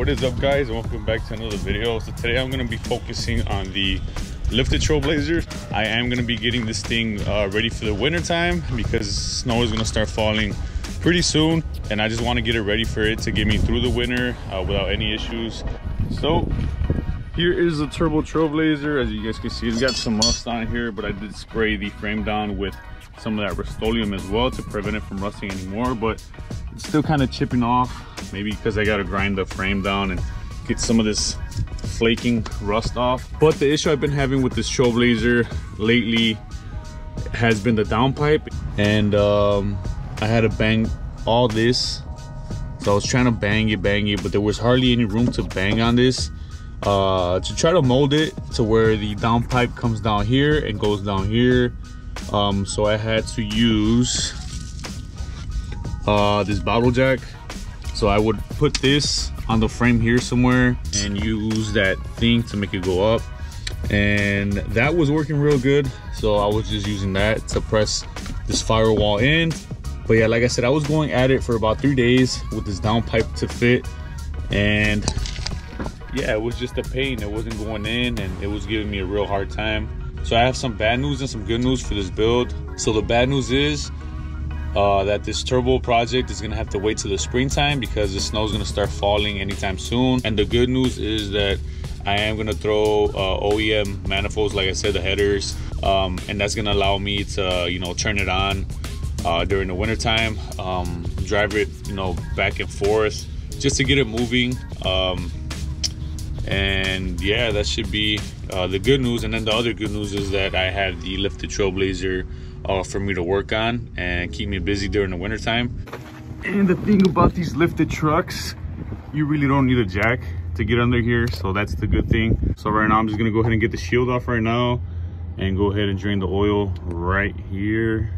what is up guys? Welcome back to another video. So today i'm going to be focusing on the lifted trailblazer i am going to be getting this thing uh, ready for the winter time because snow is going to start falling pretty soon and i just want to get it ready for it to get me through the winter uh, without any issues. So here is the turbo trailblazer. As you guys can see it's got some rust on here but i did spray the frame down with some of that rust-oleum as well to prevent it from rusting anymore but it's still kind of chipping off maybe because i got to grind the frame down and get some of this flaking rust off. But the issue i've been having with this trailblazer lately has been the downpipe and um, i had to bang all this. So i was trying to bang it bang it but there was hardly any room to bang on this. Uh, to try to mold it to where the downpipe comes down here and goes down here. Um, so I had to use uh, this bottle jack. So I would put this on the frame here somewhere and use that thing to make it go up. And that was working real good. So I was just using that to press this firewall in. But yeah like I said I was going at it for about three days with this downpipe to fit. And yeah it was just a pain. It wasn't going in and it was giving me a real hard time. So I have some bad news and some good news for this build. So the bad news is uh, that this turbo project is gonna have to wait till the springtime because the snow is gonna start falling anytime soon. And the good news is that I am gonna throw uh, OEM manifolds, like I said, the headers, um, and that's gonna allow me to, you know, turn it on uh, during the wintertime, um, drive it, you know, back and forth, just to get it moving. Um, and yeah that should be uh, the good news and then the other good news is that i have the lifted trailblazer uh, for me to work on and keep me busy during the winter time and the thing about these lifted trucks you really don't need a jack to get under here so that's the good thing. So right now i'm just gonna go ahead and get the shield off right now and go ahead and drain the oil right here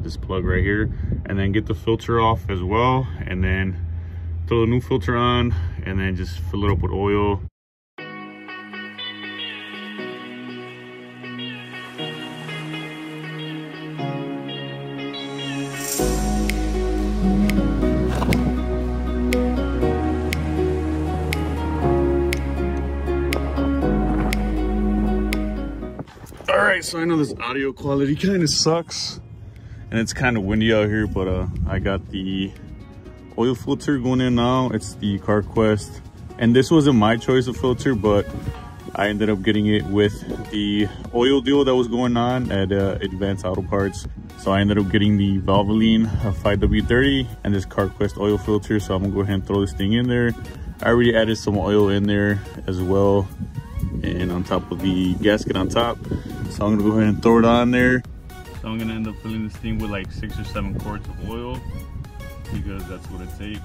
this plug right here and then get the filter off as well and then throw the new filter on and then just fill it up with oil right so i know this audio quality kind of sucks and it's kind of windy out here but uh i got the oil filter going in now. It's the carquest. And this wasn't my choice of filter but i ended up getting it with the oil deal that was going on at uh, advanced auto parts. So i ended up getting the valvoline 5w30 and this carquest oil filter. So i'm gonna go ahead and throw this thing in there. I already added some oil in there as well. And on top of the gasket on top so I'm gonna go ahead and throw it on there. So I'm gonna end up filling this thing with like six or seven quarts of oil because that's what it takes.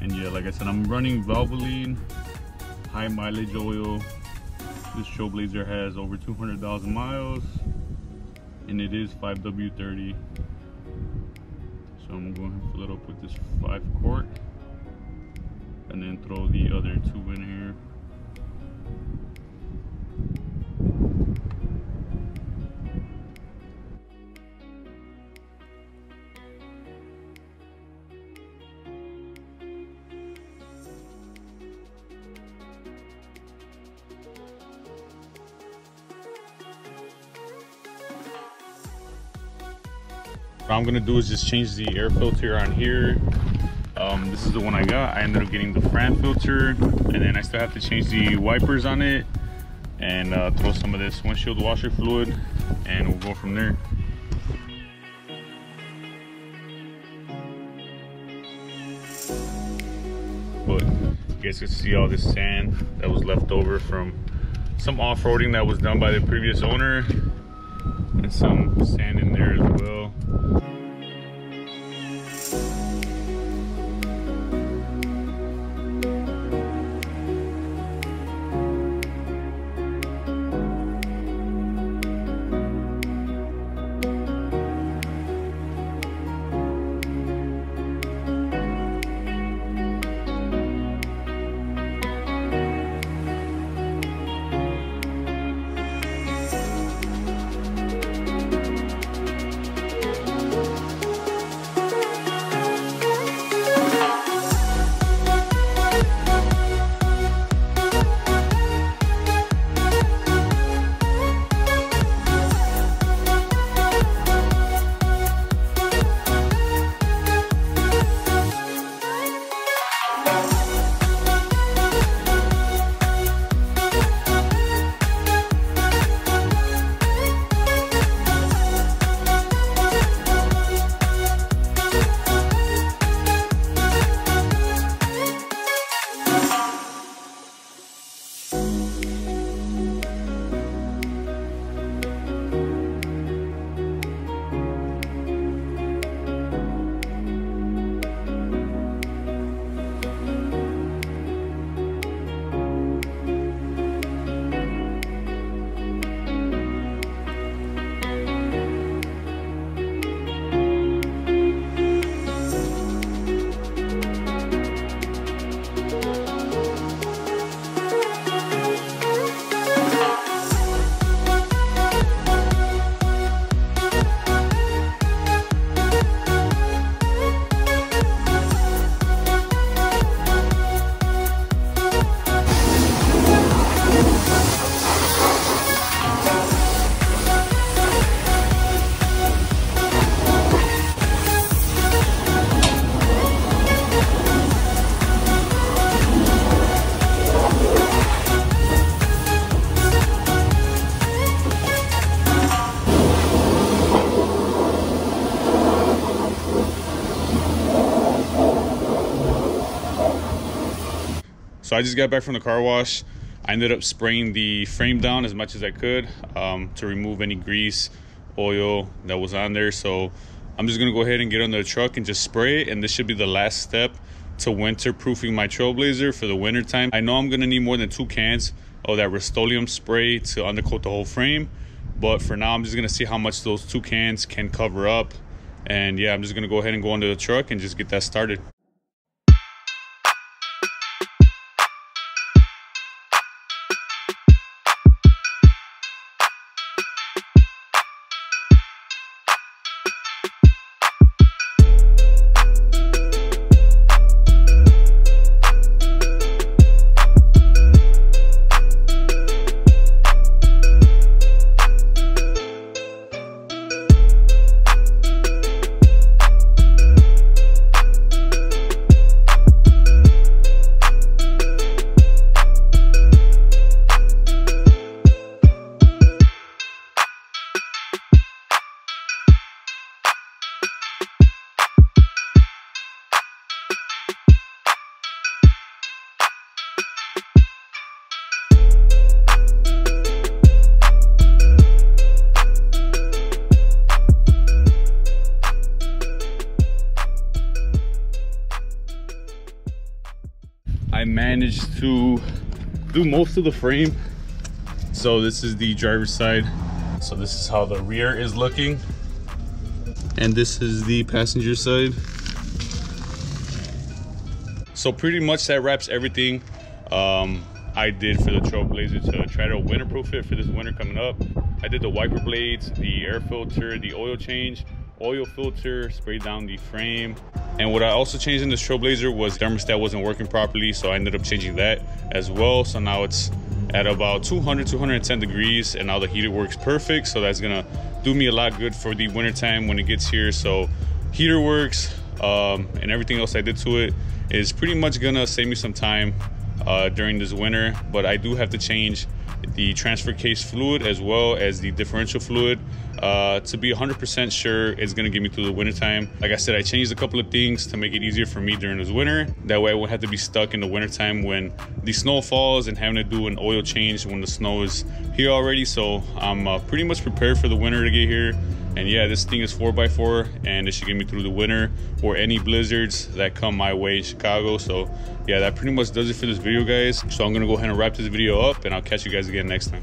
And yeah, like I said, I'm running Valvoline high mileage oil. This Trailblazer has over 200,000 miles and it is 5W30. So I'm gonna go ahead and fill it up with this five quart and then throw the other two in here. What I'm gonna do is just change the air filter on here. Um, this is the one I got. I ended up getting the Fram filter and then I still have to change the wipers on it and uh, throw some of this windshield washer fluid and we'll go from there. But you guys can see all this sand that was left over from some off-roading that was done by the previous owner and some sand in there as well. So I just got back from the car wash. I ended up spraying the frame down as much as I could um, to remove any grease, oil that was on there. So I'm just gonna go ahead and get on the truck and just spray it. And this should be the last step to winter proofing my Trailblazer for the winter time. I know I'm gonna need more than two cans of that Rust-Oleum spray to undercoat the whole frame. But for now, I'm just gonna see how much those two cans can cover up. And yeah, I'm just gonna go ahead and go into the truck and just get that started. I managed to do most of the frame. So this is the driver's side. So this is how the rear is looking. And this is the passenger side. So pretty much that wraps everything um, I did for the Trailblazer to try to winterproof it for this winter coming up. I did the wiper blades, the air filter, the oil change, oil filter, sprayed down the frame, and what I also changed in this Trailblazer was thermostat wasn't working properly, so I ended up changing that as well. So now it's at about 200, 210 degrees, and now the heater works perfect. So that's gonna do me a lot good for the wintertime when it gets here. So heater works, um, and everything else I did to it is pretty much gonna save me some time uh, during this winter. But I do have to change the transfer case fluid as well as the differential fluid uh, to be 100% sure it's going to get me through the winter time. Like I said, I changed a couple of things to make it easier for me during this winter. That way I won't have to be stuck in the winter time when the snow falls and having to do an oil change when the snow is here already. So I'm uh, pretty much prepared for the winter to get here. And yeah, this thing is 4x4 and it should get me through the winter or any blizzards that come my way in Chicago. So yeah, that pretty much does it for this video, guys. So I'm gonna go ahead and wrap this video up and I'll catch you guys again next time.